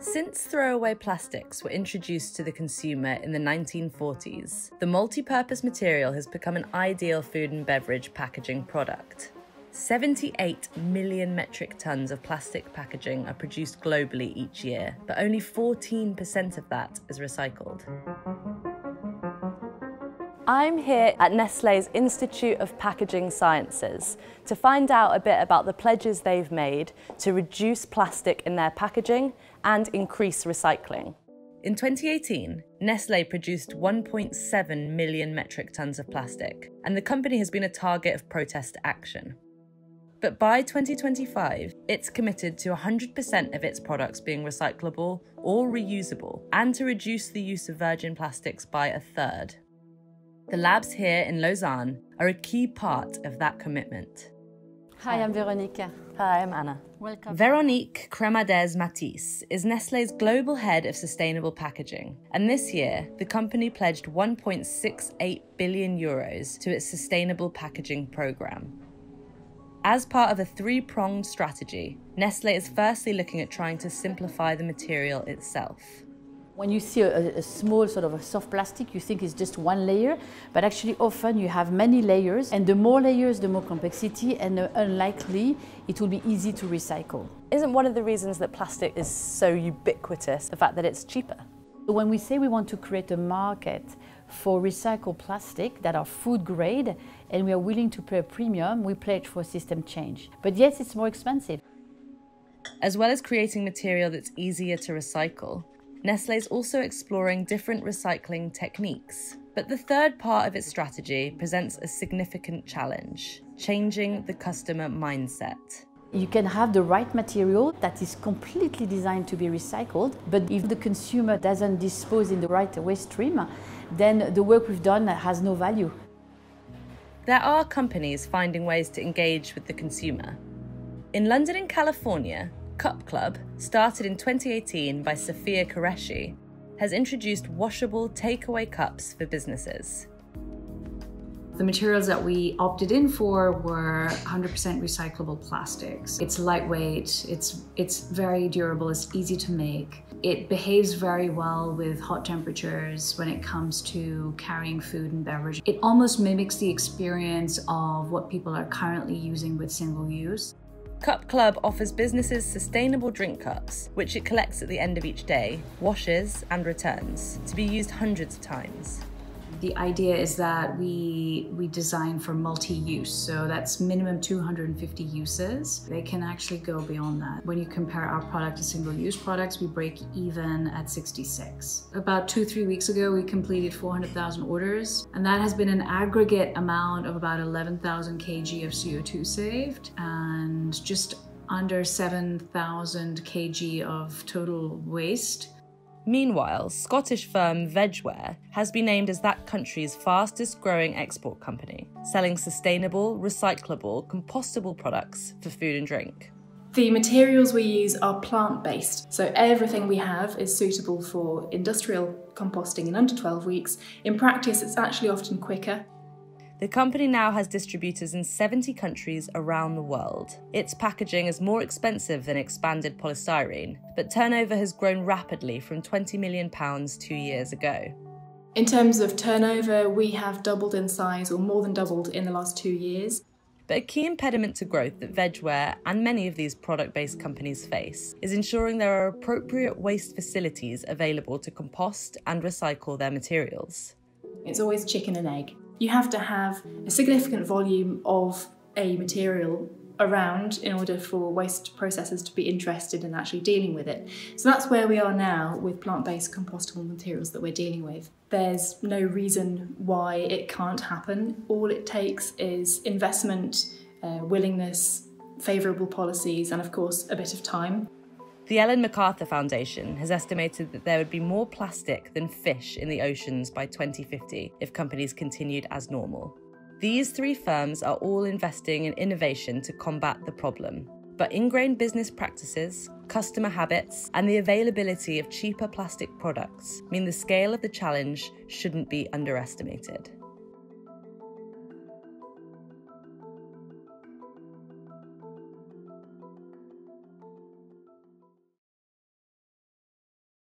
Since throwaway plastics were introduced to the consumer in the 1940s, the multi purpose material has become an ideal food and beverage packaging product. 78 million metric tons of plastic packaging are produced globally each year, but only 14% of that is recycled. I'm here at Nestle's Institute of Packaging Sciences to find out a bit about the pledges they've made to reduce plastic in their packaging and increase recycling. In 2018, Nestle produced 1.7 million metric tons of plastic, and the company has been a target of protest action. But by 2025, it's committed to 100% of its products being recyclable or reusable, and to reduce the use of virgin plastics by a third. The labs here in Lausanne are a key part of that commitment. Hi, I'm Veronique. Hi, I'm Anna. Welcome. Veronique Cremades Mathis is Nestle's global head of sustainable packaging, and this year the company pledged 1.68 billion euros to its sustainable packaging program. As part of a three pronged strategy, Nestle is firstly looking at trying to simplify the material itself. When you see a, a, small sort of a soft plastic, you think it's just one layer, but actually often you have many layers, and the more layers, the more complexity, and uh, unlikely it will be easy to recycle. Isn't one of the reasons that plastic is so ubiquitous the fact that it's cheaper? When we say we want to create a market for recycled plastic that are food grade, and we are willing to pay a premium, we pledge for system change. But yes, it's more expensive. As well as creating material that's easier to recycle, Nestle is also exploring different recycling techniques. But the third part of its strategy presents a significant challenge changing the customer mindset. You can have the right material that is completely designed to be recycled, but if the consumer doesn't dispose in the right waste stream, then the work we've done has no value. There are companies finding ways to engage with the consumer. In London and California, Cup Club, started in 2018 by Safia Qureshi, has introduced washable takeaway cups for businesses. The materials that we opted in for were 100% recyclable plastics. It's lightweight, it's, it's very durable, it's easy to make. It behaves very well with hot temperatures when it comes to carrying food and beverage. It almost mimics the experience of what people are currently using with single use. Cup Club offers businesses sustainable drink cups, which it collects at the end of each day, washes, and returns, to be used hundreds of times. The idea is that we we design for multi-use, so that's minimum 250 uses. They can actually go beyond that. When you compare our product to single-use products, we break even at 66. About two, three weeks ago, we completed 400,000 orders, and that has been an aggregate amount of about 11,000 kg of CO2 saved, and just under 7,000 kg of total waste. Meanwhile, Scottish firm Vegware has been named as that country's fastest growing export company, selling sustainable, recyclable, compostable products for food and drink. The materials we use are plant based, so everything we have is suitable for industrial composting in under 12 weeks. In practice, it's actually often quicker the company now has distributors in 70 countries around the world. Its packaging is more expensive than expanded polystyrene, but turnover has grown rapidly from £20 million two years ago. In terms of turnover, we have doubled in size, or more than doubled, in the last two years. But a key impediment to growth that Vegware and many of these product based companies face is ensuring there are appropriate waste facilities available to compost and recycle their materials. It's always chicken and egg you have to have a significant volume of a material around in order for waste processors to be interested in actually dealing with it. So that's where we are now with plant-based compostable materials that we're dealing with. There's no reason why it can't happen. All it takes is investment, uh, willingness, favourable policies and of course a bit of time. The Ellen MacArthur Foundation has estimated that there would be more plastic than fish in the oceans by 2050 if companies continued as normal. These three firms are all investing in innovation to combat the problem. But ingrained business practices, customer habits, and the availability of cheaper plastic products mean the scale of the challenge shouldn't be underestimated.